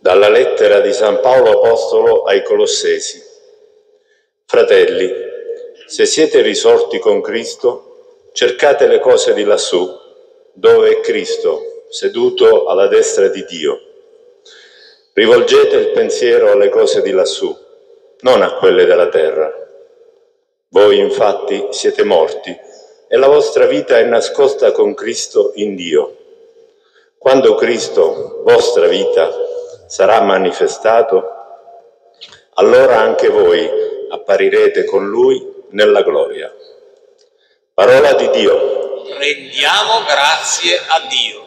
Dalla lettera di San Paolo Apostolo ai Colossesi. Fratelli, se siete risorti con Cristo, cercate le cose di lassù, dove è Cristo, seduto alla destra di Dio. Rivolgete il pensiero alle cose di lassù, non a quelle della terra. Voi infatti siete morti e la vostra vita è nascosta con Cristo in Dio. Quando Cristo, vostra vita, sarà manifestato, allora anche voi apparirete con Lui nella gloria. Parola di Dio. Rendiamo grazie a Dio.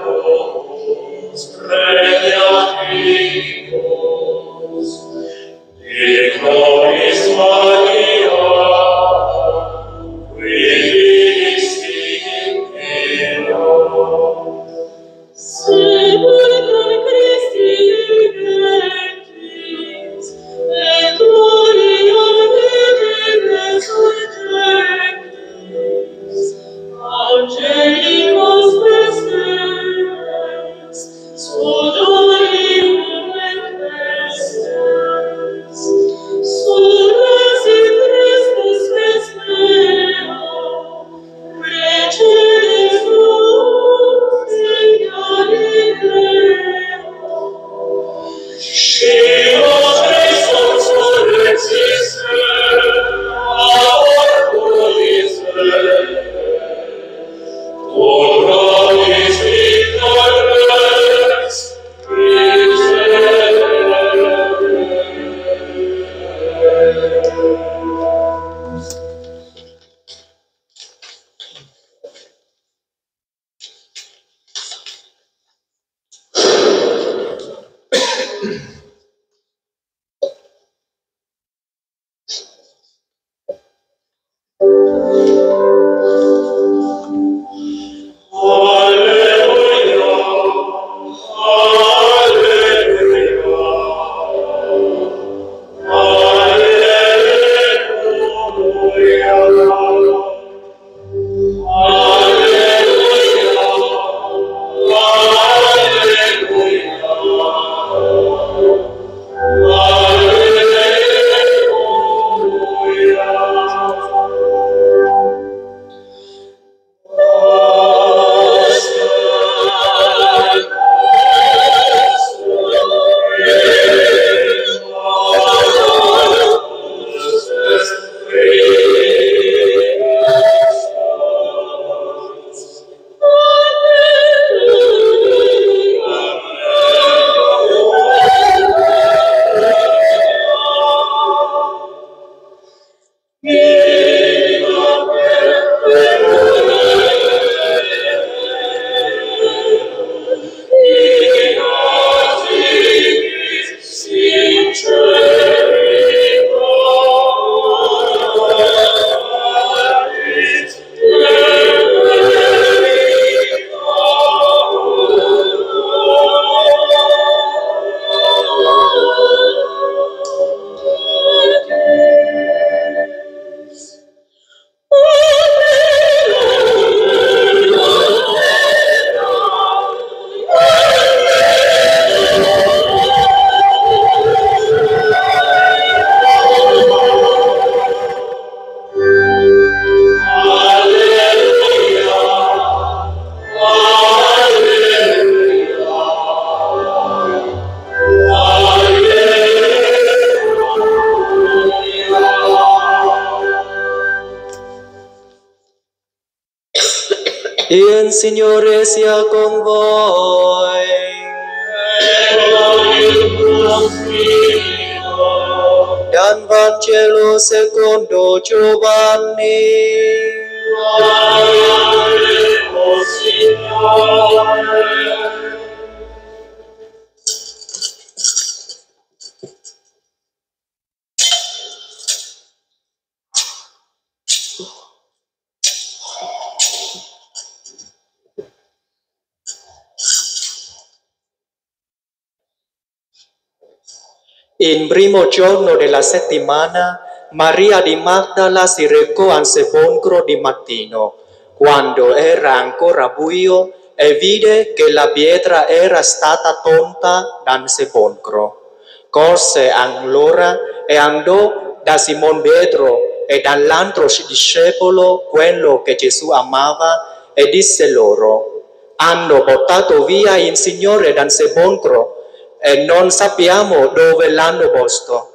Il primo giorno della settimana, Maria di Magdala si recò al sepolcro di mattino, quando era ancora buio, e vide che la pietra era stata tolta dal sepolcro. Corse allora e andò da Simon Pietro e dall'altro discepolo, quello che Gesù amava, e disse loro, hanno portato via il Signore dal sepolcro e non sappiamo dove l'hanno posto.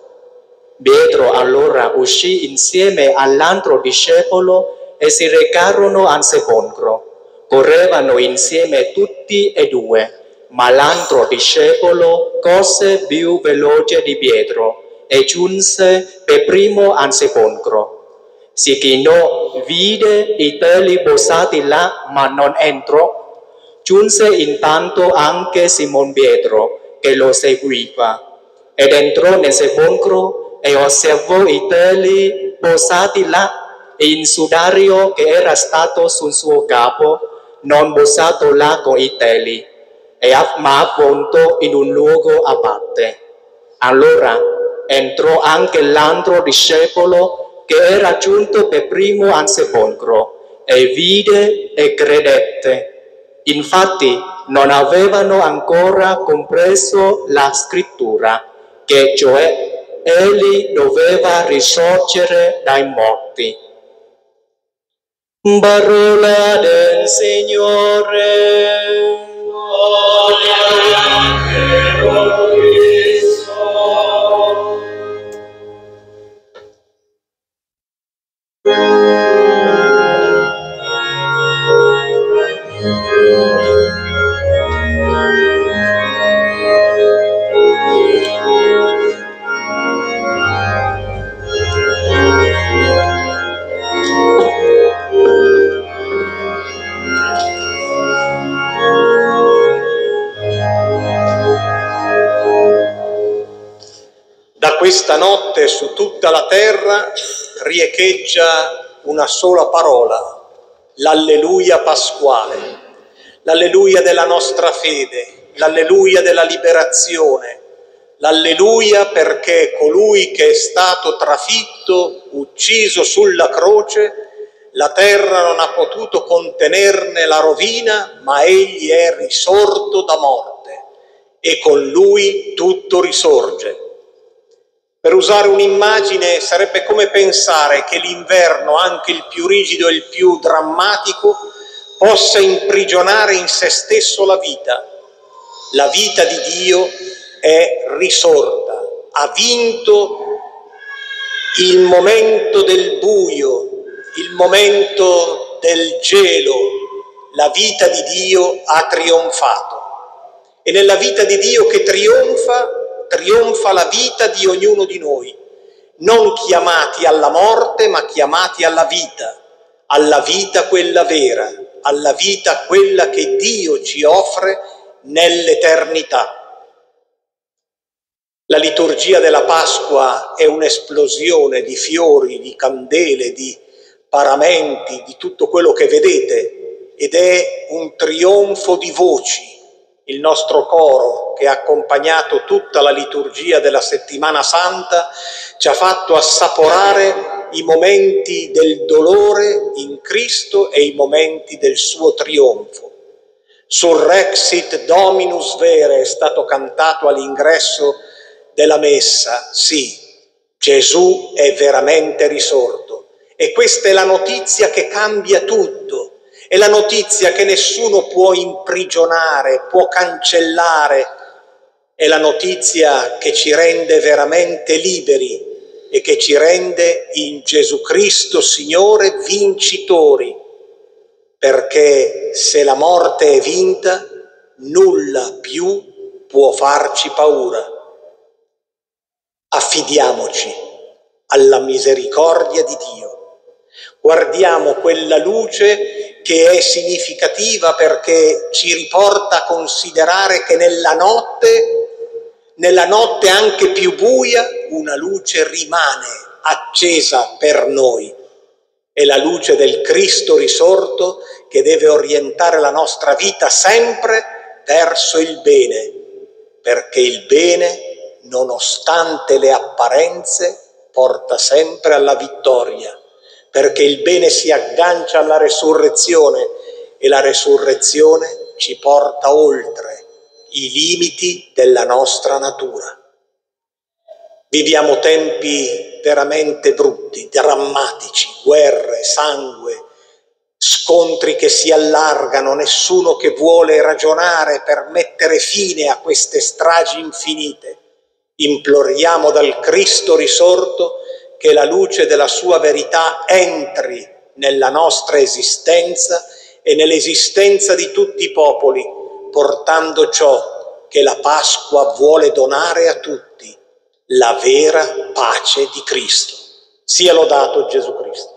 Pietro allora uscì insieme all'altro discepolo e si recarono al sepolcro. Correvano insieme tutti e due, ma l'altro discepolo corse più veloce di Pietro e giunse per primo al sepolcro. Si chinò, vide i teli posati là, ma non entrò. Giunse intanto anche Simon Pietro, che lo seguiva, ed entrò nel sepolcro e osservò i teli posati là e il sudario che era stato sul suo capo, non posato là con i teli, e ma avvolto in un luogo a parte. Allora entrò anche l'altro discepolo che era giunto per primo al sepolcro e vide e credette. Infatti non avevano ancora compreso la scrittura, che cioè egli doveva risorgere dai morti. Parola del Signore. Riecheggia una sola parola, l'alleluia pasquale, l'alleluia della nostra fede, l'alleluia della liberazione, l'alleluia perché colui che è stato trafitto, ucciso sulla croce, la terra non ha potuto contenerne la rovina, ma egli è risorto da morte e con lui tutto risorge. Per usare un'immagine sarebbe come pensare che l'inverno, anche il più rigido e il più drammatico, possa imprigionare in se stesso la vita. La vita di Dio è risorta, ha vinto il momento del buio, il momento del gelo. La vita di Dio ha trionfato. E nella vita di Dio che trionfa trionfa la vita di ognuno di noi, non chiamati alla morte, ma chiamati alla vita, alla vita quella vera, alla vita quella che Dio ci offre nell'eternità. La liturgia della Pasqua è un'esplosione di fiori, di candele, di paramenti, di tutto quello che vedete ed è un trionfo di voci il nostro coro che ha accompagnato tutta la liturgia della settimana santa ci ha fatto assaporare i momenti del dolore in Cristo e i momenti del suo trionfo. Surrexit Dominus Vere è stato cantato all'ingresso della messa, sì, Gesù è veramente risorto e questa è la notizia che cambia tutto è la notizia che nessuno può imprigionare, può cancellare, è la notizia che ci rende veramente liberi e che ci rende in Gesù Cristo Signore vincitori, perché se la morte è vinta, nulla più può farci paura. Affidiamoci alla misericordia di Dio. Guardiamo quella luce che è significativa perché ci riporta a considerare che nella notte, nella notte anche più buia, una luce rimane accesa per noi. È la luce del Cristo risorto che deve orientare la nostra vita sempre verso il bene, perché il bene, nonostante le apparenze, porta sempre alla vittoria, perché il bene si aggancia alla resurrezione e la resurrezione ci porta oltre i limiti della nostra natura. Viviamo tempi veramente brutti, drammatici, guerre, sangue, scontri che si allargano, nessuno che vuole ragionare per mettere fine a queste stragi infinite. Imploriamo dal Cristo risorto che la luce della sua verità entri nella nostra esistenza e nell'esistenza di tutti i popoli, portando ciò che la Pasqua vuole donare a tutti, la vera pace di Cristo. Sia lodato Gesù Cristo.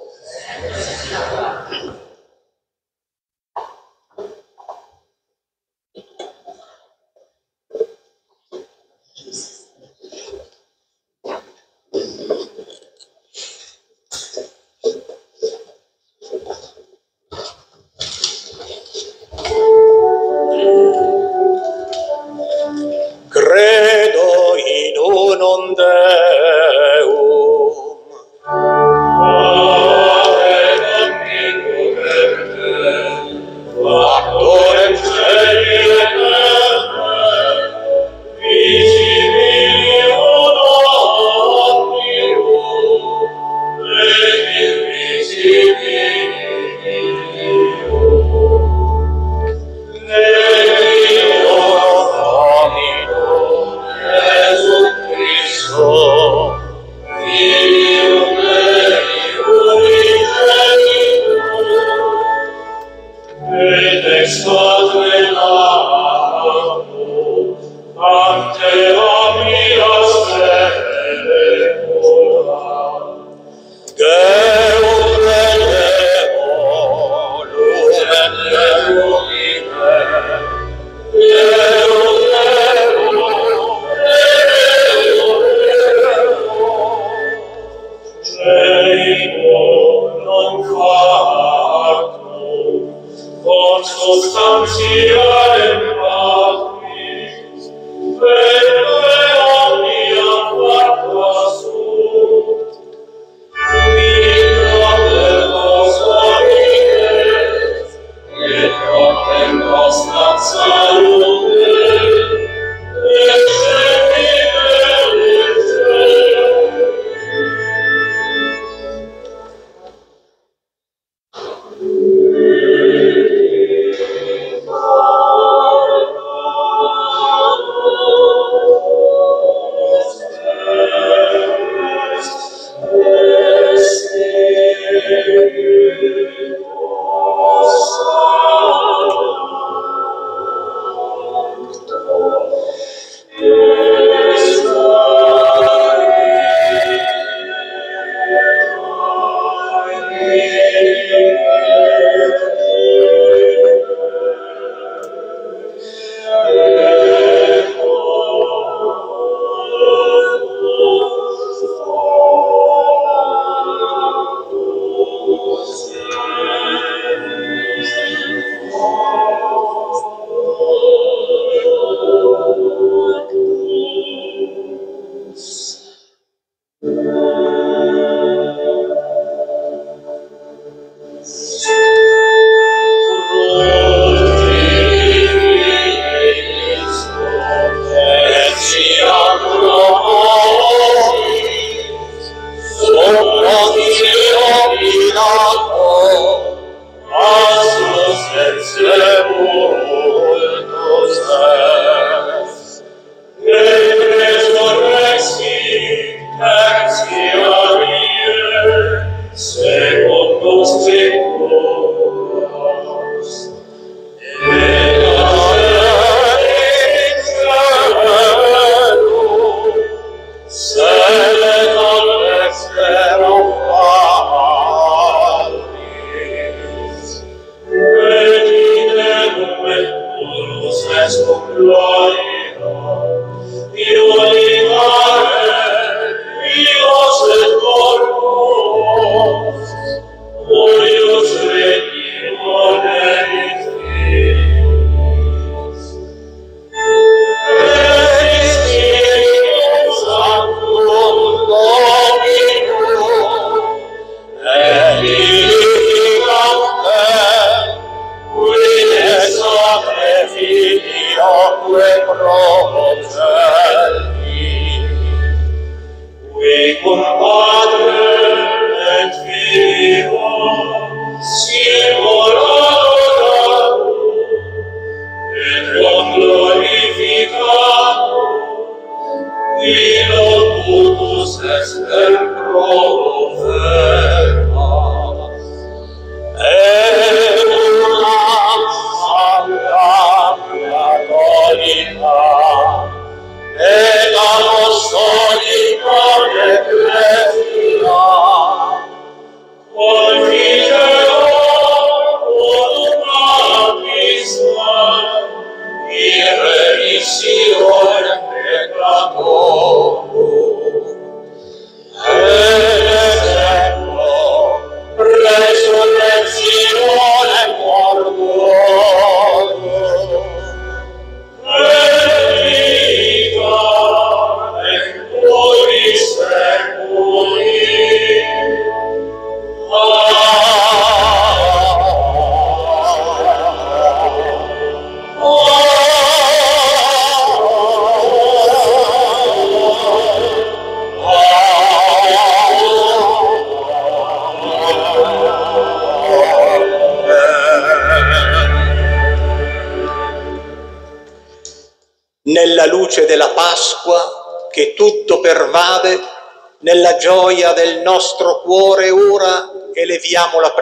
Nella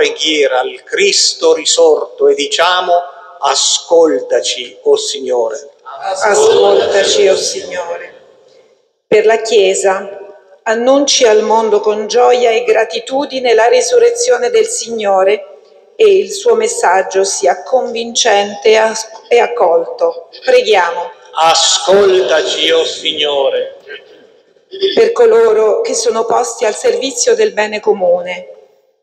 preghiera al Cristo risorto e diciamo ascoltaci, o oh Signore. Ascoltaci, o oh Signore. Per la Chiesa annunci al mondo con gioia e gratitudine la risurrezione del Signore e il suo messaggio sia convincente e accolto. Preghiamo. Ascoltaci, o oh Signore per coloro che sono posti al servizio del bene comune.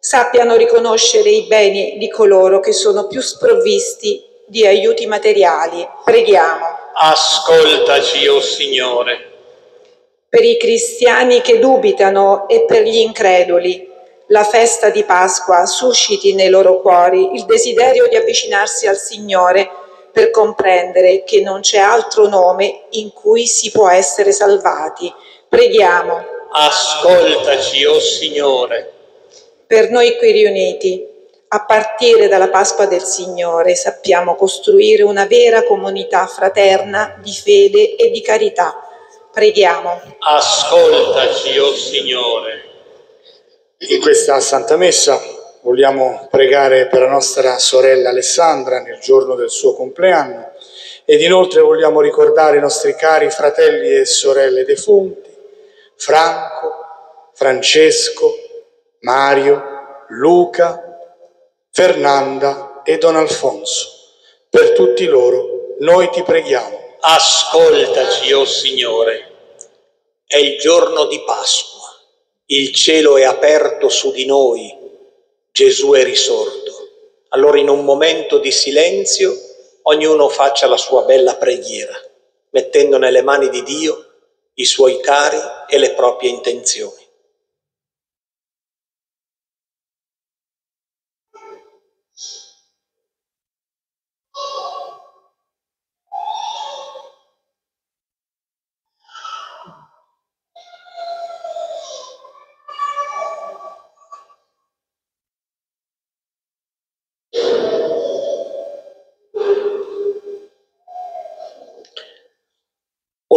Sappiano riconoscere i beni di coloro che sono più sprovvisti di aiuti materiali. Preghiamo. Ascoltaci, o oh Signore. Per i cristiani che dubitano e per gli increduli, la festa di Pasqua susciti nei loro cuori il desiderio di avvicinarsi al Signore per comprendere che non c'è altro nome in cui si può essere salvati Preghiamo. Ascoltaci, o oh Signore. Per noi qui riuniti, a partire dalla Pasqua del Signore, sappiamo costruire una vera comunità fraterna di fede e di carità. Preghiamo. Ascoltaci, o oh Signore. In questa Santa Messa vogliamo pregare per la nostra sorella Alessandra nel giorno del suo compleanno ed inoltre vogliamo ricordare i nostri cari fratelli e sorelle defunti Franco, Francesco, Mario, Luca, Fernanda e Don Alfonso. Per tutti loro noi ti preghiamo. Ascoltaci, o oh Signore. È il giorno di Pasqua. Il cielo è aperto su di noi. Gesù è risorto. Allora in un momento di silenzio ognuno faccia la sua bella preghiera, mettendo nelle mani di Dio i suoi cari e le proprie intenzioni.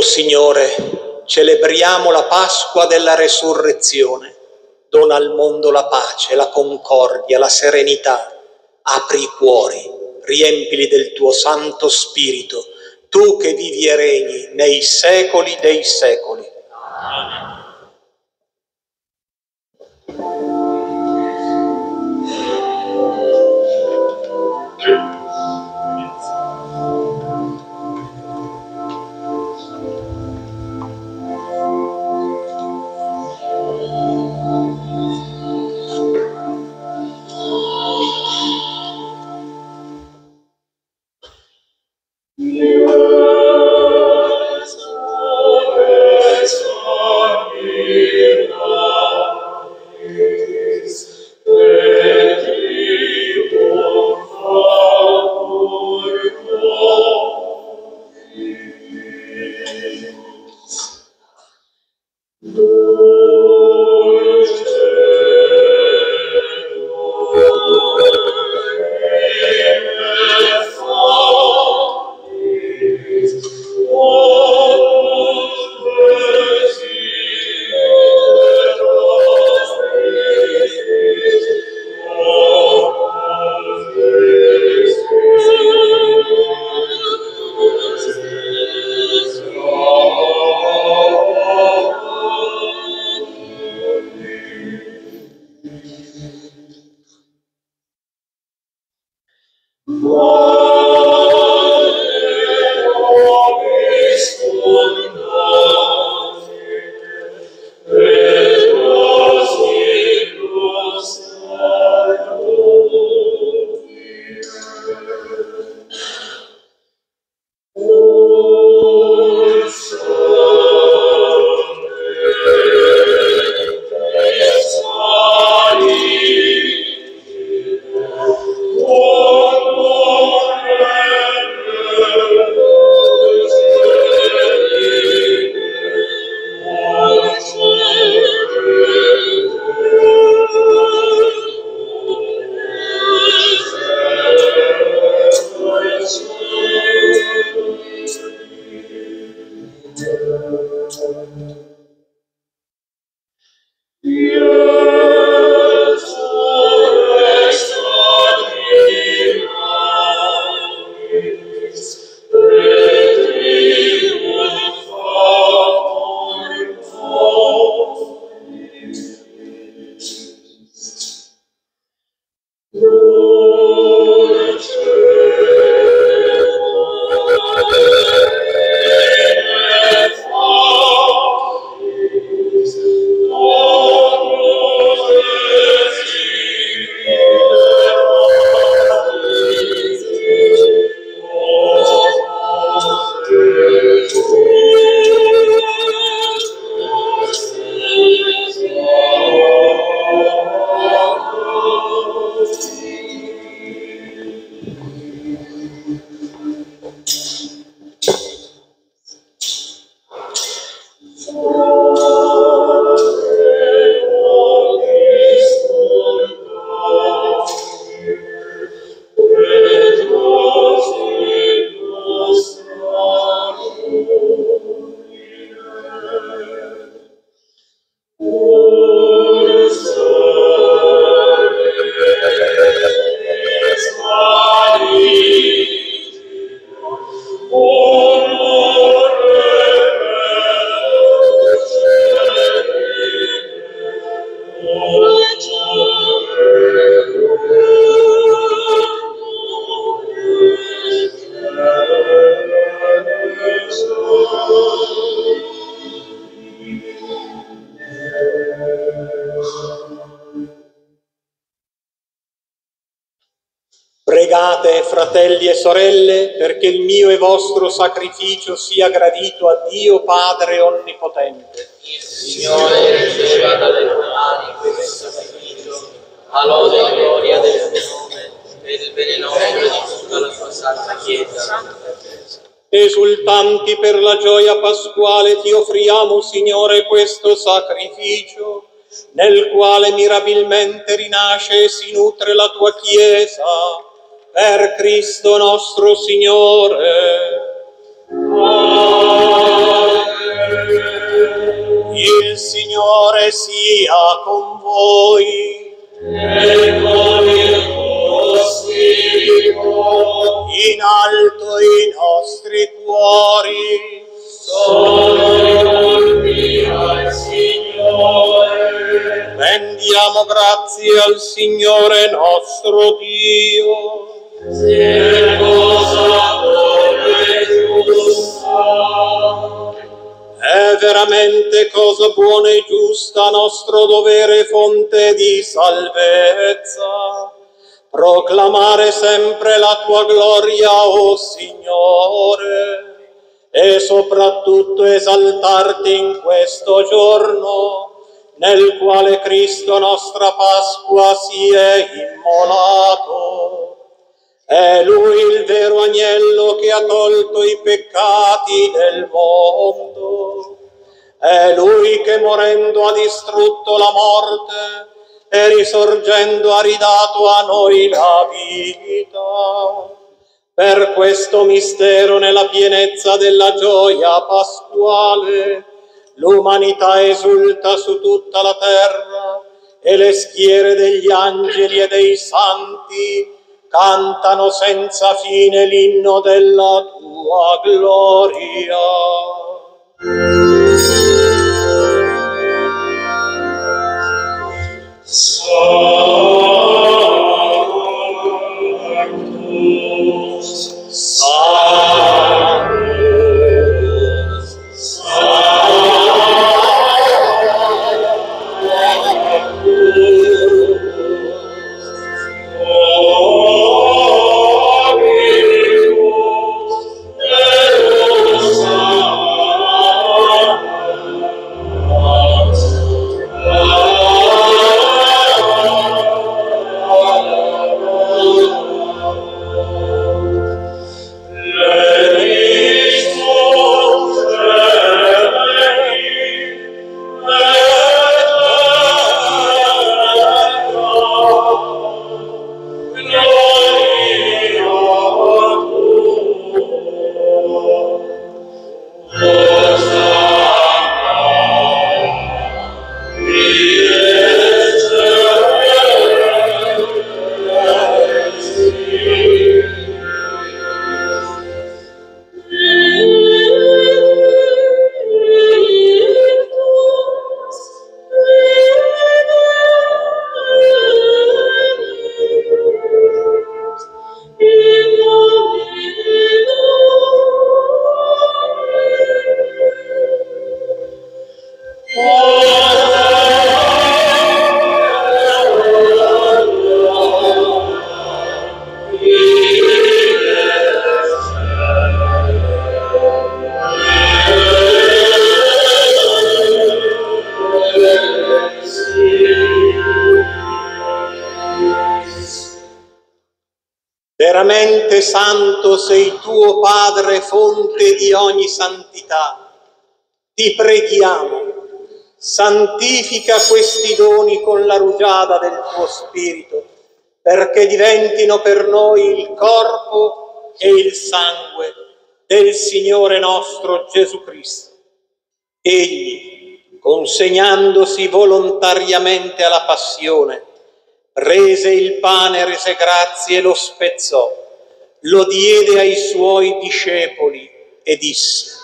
Signore, celebriamo la Pasqua della resurrezione. Dona al mondo la pace, la concordia, la serenità. Apri i cuori, riempili del tuo Santo Spirito, tu che vivi e regni nei secoli dei secoli. Pregate, sorelle, perché il mio e vostro sacrificio sia gradito a Dio Padre Onnipotente. Il Signore riceva dalle tue mani questo sacrificio, a lode e gloria del suo nome, per il bene nostro e di tutta la sua santa Chiesa. Esultanti per la gioia pasquale ti offriamo, Signore, questo sacrificio, nel quale mirabilmente rinasce e si nutre la tua Chiesa, per Cristo nostro Signore. Il Signore sia con voi. In alto i nostri cuori. Rendiamo grazie al Signore nostro Dio. È veramente cosa buona e giusta, nostro dovere fonte di salvezza, proclamare sempre la tua gloria, o Signore, e soprattutto esaltarti in questo giorno, nel quale Cristo nostra Pasqua si è immolato. È Lui il vero agnello che ha tolto i peccati del mondo. È Lui che morendo ha distrutto la morte e risorgendo ha ridato a noi la vita. Per questo mistero nella pienezza della gioia pasquale, l'umanità esulta su tutta la terra e le schiere degli angeli e dei santi cantano senza fine l'inno della tua gloria. Veramente sei tuo Padre, fonte di ogni santità. Ti preghiamo, santifica questi doni con la rugiada del tuo Spirito, perché diventino per noi il corpo e il sangue del Signore nostro Gesù Cristo. Egli, consegnandosi volontariamente alla passione, prese il pane, rese grazie e lo spezzò, lo diede ai suoi discepoli e disse,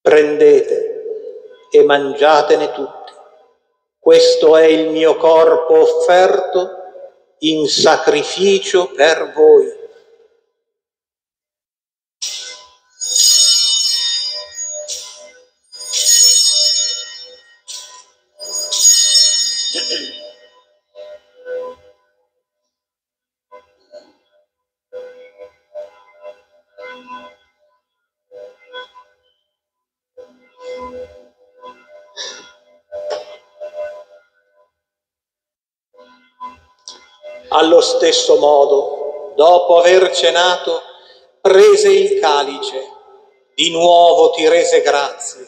prendete e mangiatene tutti, questo è il mio corpo offerto in sacrificio per voi. Allo stesso modo, dopo aver cenato, prese il calice, di nuovo ti rese grazie,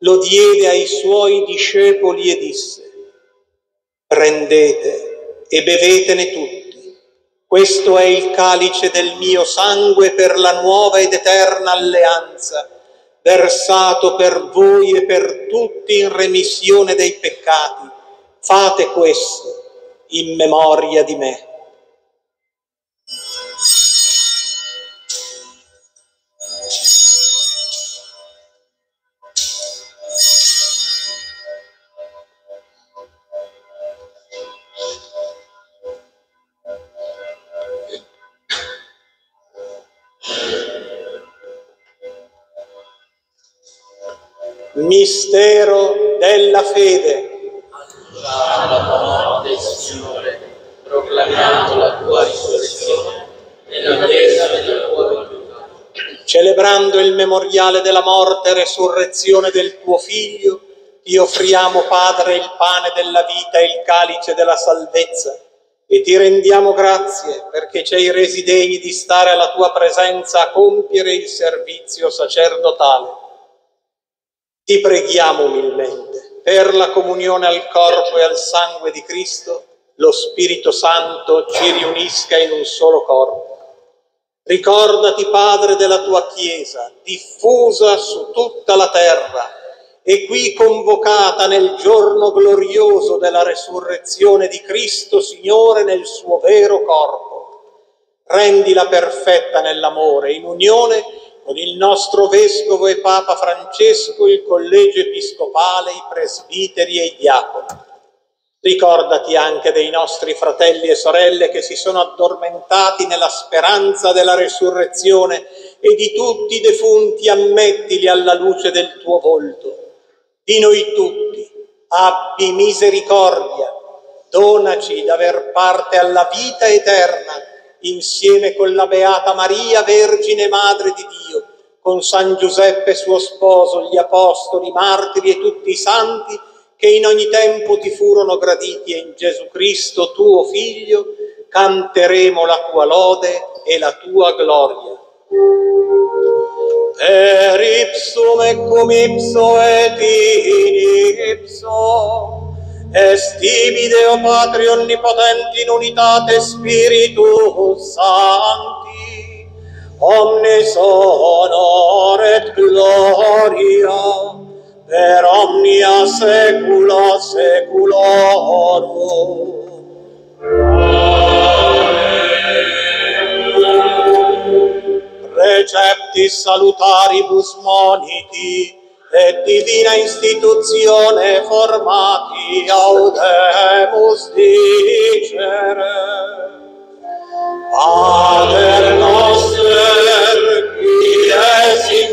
lo diede ai suoi discepoli e disse, prendete e bevetene tutti, questo è il calice del mio sangue per la nuova ed eterna alleanza, versato per voi e per tutti in remissione dei peccati. Fate questo in memoria di me. Mistero della fede. Annunciamo la tua morte, Signore, proclamiamo la tua risurrezione nell'attesa della tua venuta. Celebrando il memoriale della morte e resurrezione del tuo Figlio, ti offriamo, Padre, il pane della vita e il calice della salvezza e ti rendiamo grazie perché ci hai resi degni di stare alla tua presenza a compiere il servizio sacerdotale. Ti preghiamo umilmente per la comunione al corpo e al sangue di Cristo, lo Spirito Santo ci riunisca in un solo corpo. Ricordati, Padre, della tua Chiesa, diffusa su tutta la terra e qui convocata nel giorno glorioso della resurrezione di Cristo, Signore, nel suo vero corpo. Rendila perfetta nell'amore, in unione con il nostro Vescovo e Papa Francesco, il Collegio Episcopale, i presbiteri e i diaconi. Ricordati anche dei nostri fratelli e sorelle che si sono addormentati nella speranza della resurrezione e di tutti i defunti ammettili alla luce del tuo volto. Di noi tutti abbi misericordia, donaci d'aver parte alla vita eterna insieme con la Beata Maria, Vergine Madre di Dio, con San Giuseppe suo sposo, gli apostoli, martiri e tutti i santi che in ogni tempo ti furono graditi e in Gesù Cristo, tuo Figlio, canteremo la tua lode e la tua gloria. Per ipsum et cum ipso et in ipso, est tibi Deo Patri Onnipotenti in unitate Spiritus Sancti, omnes honor et gloria, per omnia saecula saeculorum. Receptis salutaribus moniti, et divina institutione formati audemus dicere. Pater noster, qui es in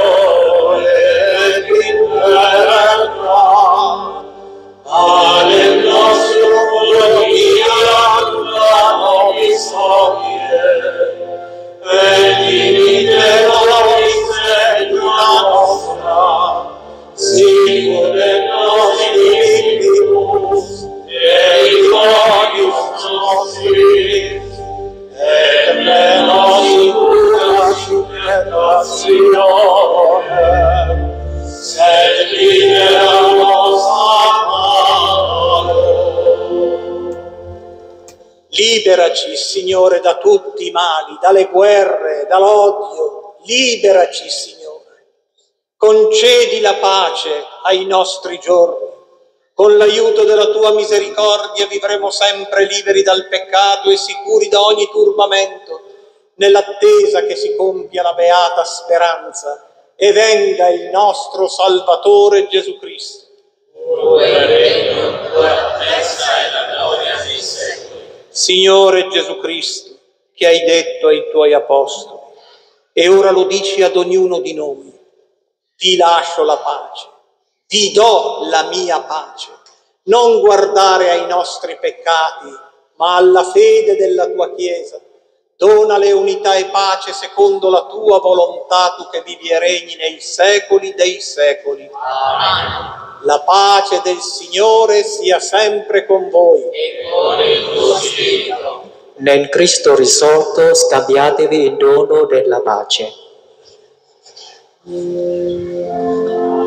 Liberaci, Signore, da tutti i mali, dalle guerre, dall'odio. Liberaci, Signore. Concedi la pace ai nostri giorni. Con l'aiuto della tua misericordia vivremo sempre liberi dal peccato e sicuri da ogni turbamento, nell'attesa che si compia la beata speranza e venga il nostro Salvatore Gesù Cristo. Signore Gesù Cristo, che hai detto ai tuoi apostoli, e ora lo dici ad ognuno di noi, vi lascio la pace, vi do la mia pace. Non guardare ai nostri peccati, ma alla fede della tua Chiesa. Donale unità e pace secondo la tua volontà, tu che vivi e regni nei secoli dei secoli. La pace del Signore sia sempre con voi. Nel Cristo risorto scambiatevi il dono della pace. Non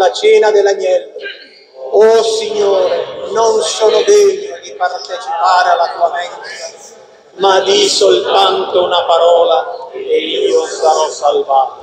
alla cena dell'agnello. O Signore, non sono degno di partecipare alla tua mensa, ma di soltanto una parola e io sarò salvato.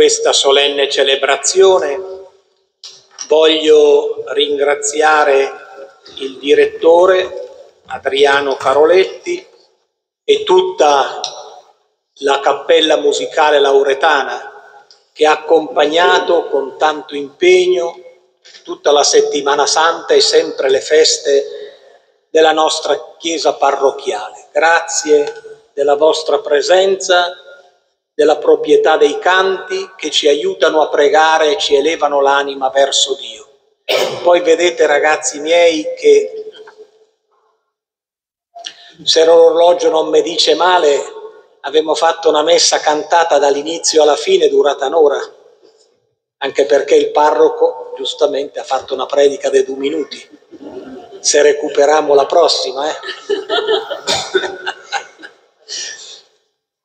Questa solenne celebrazione voglio ringraziare il direttore Adriano Caroletti e tutta la cappella musicale lauretana che ha accompagnato con tanto impegno tutta la settimana santa e sempre le feste della nostra chiesa parrocchiale. Grazie della vostra presenza, della proprietà dei canti che ci aiutano a pregare e ci elevano l'anima verso Dio. Poi vedete ragazzi miei che se l'orologio non mi dice male, abbiamo fatto una messa cantata dall'inizio alla fine durata un'ora, anche perché il parroco giustamente ha fatto una predica di due minuti. Se recuperiamo la prossima, eh.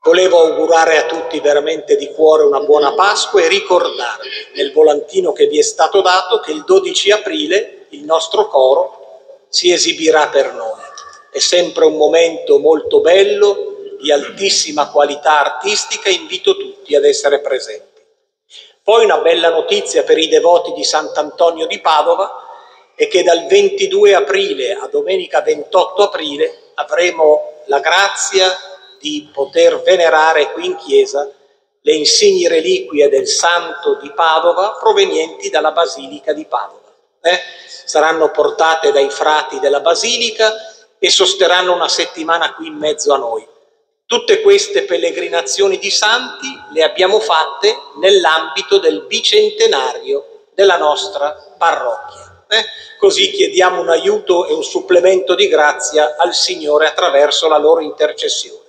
Volevo augurare a tutti veramente di cuore una buona Pasqua e ricordarvi nel volantino che vi è stato dato che il 12 aprile il nostro coro si esibirà per noi. È sempre un momento molto bello, di altissima qualità artistica, invito tutti ad essere presenti. Poi una bella notizia per i devoti di Sant'Antonio di Padova è che dal 22 aprile a domenica 28 aprile avremo la grazia di poter venerare qui in chiesa le insigni reliquie del santo di Padova provenienti dalla Basilica di Padova. Eh? Saranno portate dai frati della Basilica e sosterranno una settimana qui in mezzo a noi. Tutte queste pellegrinazioni di santi le abbiamo fatte nell'ambito del bicentenario della nostra parrocchia. Eh? Così chiediamo un aiuto e un supplemento di grazia al Signore attraverso la loro intercessione.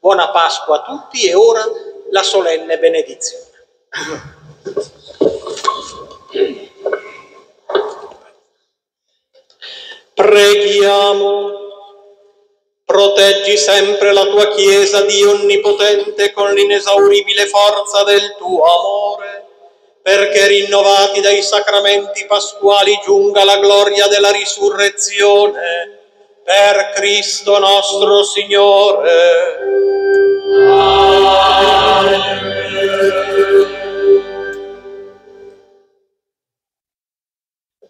Buona Pasqua a tutti e ora la solenne benedizione. Preghiamo. Proteggi sempre la tua Chiesa, Dio Onnipotente, con l'inesauribile forza del tuo amore, perché rinnovati dai sacramenti pasquali giunga la gloria della risurrezione per Cristo nostro Signore.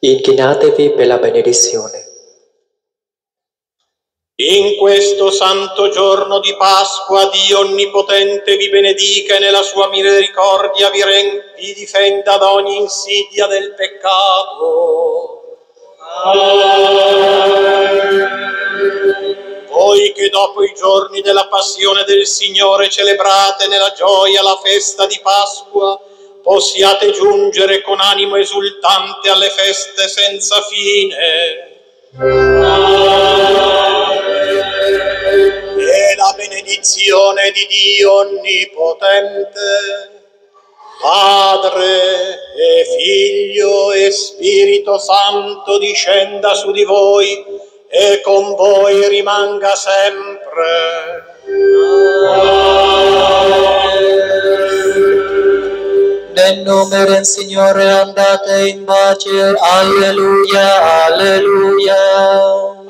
Inchinatevi per la benedizione. In questo santo giorno di Pasqua Dio Onnipotente vi benedica e nella sua misericordia vi, vi difenda da ogni insidia del peccato. Voi che dopo i giorni della passione del Signore celebrate nella gioia la festa di Pasqua, possiate giungere con animo esultante alle feste senza fine. E la benedizione di Dio Onnipotente, Padre e Figlio e Spirito Santo discenda su di voi e con voi rimanga sempre. Nel nome del Signore andate in pace. Alleluia, alleluia.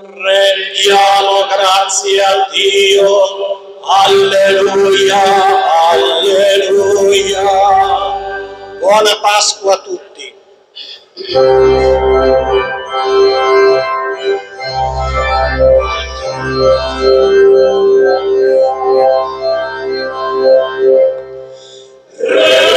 Rendiamo grazie a Dio. Alleluia, alleluia. Buona Pasqua a tutti. Re